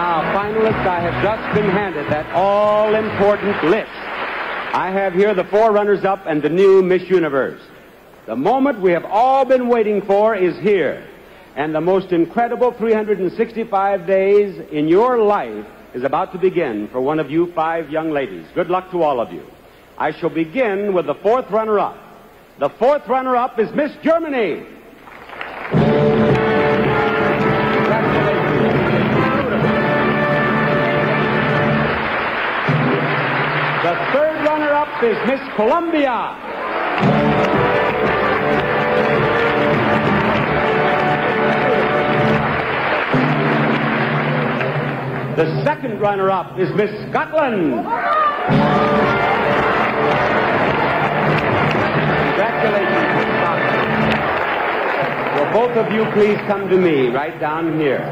Now, finalists, I have just been handed that all-important list. I have here the four runners-up and the new Miss Universe. The moment we have all been waiting for is here. And the most incredible 365 days in your life is about to begin for one of you five young ladies. Good luck to all of you. I shall begin with the fourth runner-up. The fourth runner-up is Miss Germany. The third runner-up is Miss Colombia. The second runner-up is Miss Scotland. Congratulations, Miss Scotland. Will both of you please come to me right down here?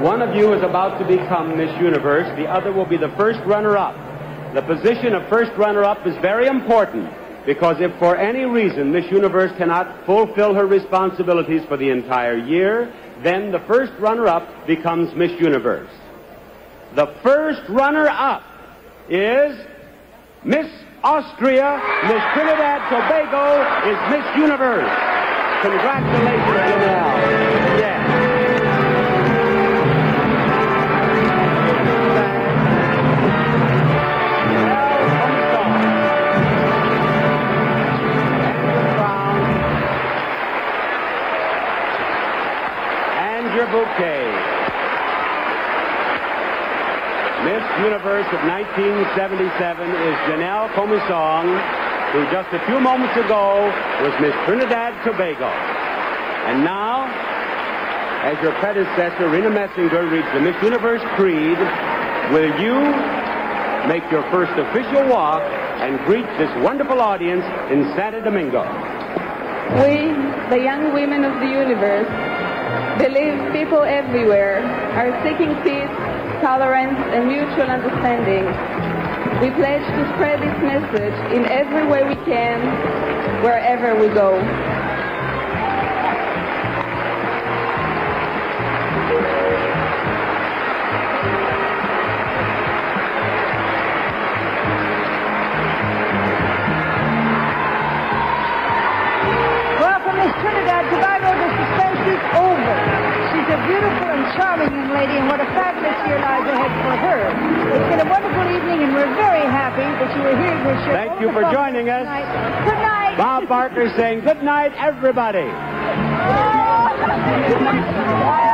One of you is about to become Miss Universe. The other will be the first runner-up. The position of first runner-up is very important because if for any reason Miss Universe cannot fulfill her responsibilities for the entire year, then the first runner-up becomes Miss Universe. The first runner-up is Miss Austria. Miss Trinidad Tobago is Miss Universe. Congratulations, bouquet. Miss Universe of 1977 is Janelle Commissiong, who just a few moments ago was Miss Trinidad Tobago. And now, as your predecessor, Rina Messinger, reads the Miss Universe Creed, will you make your first official walk and greet this wonderful audience in Santo Domingo? We, the young women of the universe, believe people everywhere are seeking peace, tolerance, and mutual understanding. We pledge to spread this message in every way we can, wherever we go. Welcome, charming young lady, and what a fabulous year lies ahead for her. It's been a wonderful evening, and we're very happy that you were here to share. Thank you for joining us. tonight. Good night. Bob Barker saying good night, everybody.